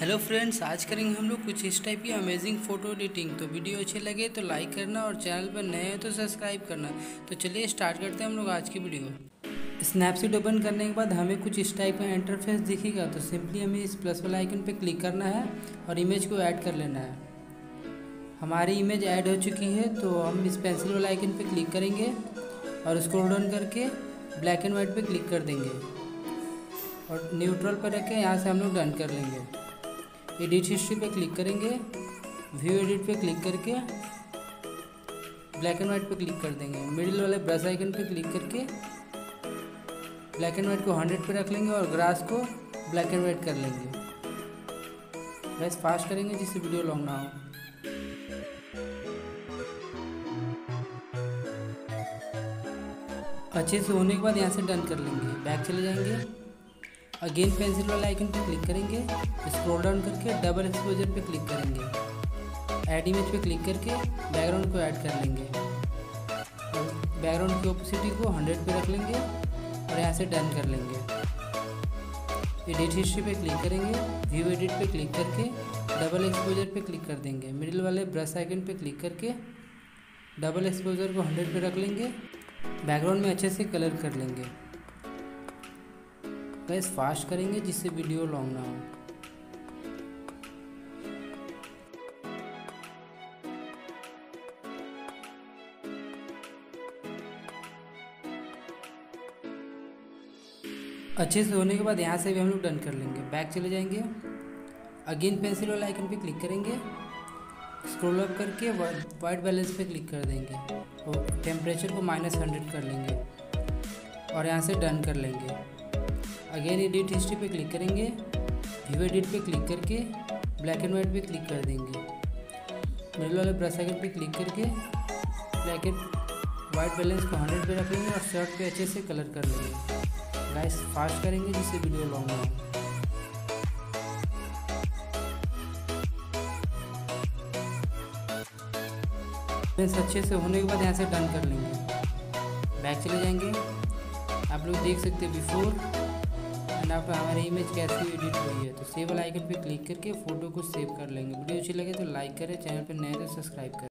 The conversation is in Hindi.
हेलो फ्रेंड्स आज करेंगे हम लोग कुछ इस टाइप की अमेजिंग फ़ोटो एडिटिंग तो वीडियो अच्छे लगे तो लाइक करना और चैनल पर नए हो तो सब्सक्राइब करना। तो चलिए स्टार्ट करते हैं हम लोग आज की वीडियो स्नैपसीड ओपन करने के बाद हमें कुछ इस टाइप का इंटरफेस दिखेगा। तो सिंपली हमें इस प्लस वाला आइकन पर क्लिक करना है और इमेज को ऐड कर लेना है। हमारी इमेज ऐड हो चुकी है तो हम इस पेंसिल वाला आइकन पर क्लिक करेंगे और स्क्रॉल डाउन करके ब्लैक एंड वाइट पर क्लिक कर देंगे। और न्यूट्रल पर रख यहाँ से हम लोग डन कर लेंगे। एडिट हिस्ट्री पे क्लिक करेंगे व्यू एडिट पे क्लिक करके ब्लैक एंड वाइट पे क्लिक कर देंगे। मिडिल वाले ब्रश आइकन पे क्लिक करके ब्लैक एंड वाइट को हंड्रेड पे रख लेंगे और ग्रास को ब्लैक एंड वाइट कर लेंगे। वैसे फास्ट करेंगे जिससे वीडियो लॉन्ग ना हो। अच्छे से होने के बाद यहाँ से डन कर लेंगे। बैक चले जाएँगे। अगेन पेंसिल वाला आइकन पर क्लिक करेंगे। स्क्रॉल डाउन करके डबल एक्सपोजर पे क्लिक करेंगे। ऐड इमेज पे क्लिक करके बैकग्राउंड को ऐड कर लेंगे। बैकग्राउंड की ओपोसिटी को 100 पे रख लेंगे और यहाँ से डन कर लेंगे। एडिट हिस्ट्री पे क्लिक करेंगे। व्यू एडिट पे क्लिक करके डबल एक्सपोजर पे क्लिक कर देंगे। मिडिल वाले ब्रश आइकन पे क्लिक करके डबल एक्सपोजर को 100 पे रख लेंगे। बैकग्राउंड में अच्छे से कलर कर लेंगे। गैस फास्ट करेंगे जिससे वीडियो लॉन्ग ना हो। अच्छे से होने के बाद यहाँ से भी हम लोग डन कर लेंगे। बैक चले जाएँगे। अगेन पेंसिल वाला आइकन पे क्लिक करेंगे। स्क्रोल अप करके वाइट बैलेंस पे क्लिक कर देंगे। और टेम्परेचर को माइनस हंड्रेड कर लेंगे। और यहाँ से डन कर लेंगे। अगेन एडिट हिस्ट्री पे क्लिक करेंगे। व्यू एडिट पे क्लिक करके ब्लैक एंड वाइट पे क्लिक कर देंगे। मिडिल वाले ब्रश आइकन पे क्लिक करके ब्लैक एंड वाइट बैलेंस को हंड्रेड पे रख लेंगे और शर्ट पे अच्छे से कलर कर लेंगे। गाइस फास्ट करेंगे जिससे वीडियो लॉन्ग हो। अच्छे से होने के बाद यहाँ से डन कर लेंगे। बैक चले जाएँगे। आप लोग देख सकते हैं बिफोर एंड आप हमारी इमेज कैसे एडिट हुई है? तो सेव आइकन पे क्लिक करके फ़ोटो को सेव कर लेंगे। वीडियो अच्छी लगे तो लाइक करें चैनल पर नए तो सब्सक्राइब करें।